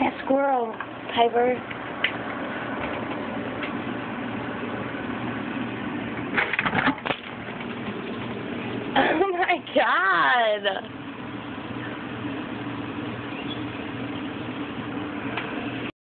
That squirrel, Piper. Oh my god!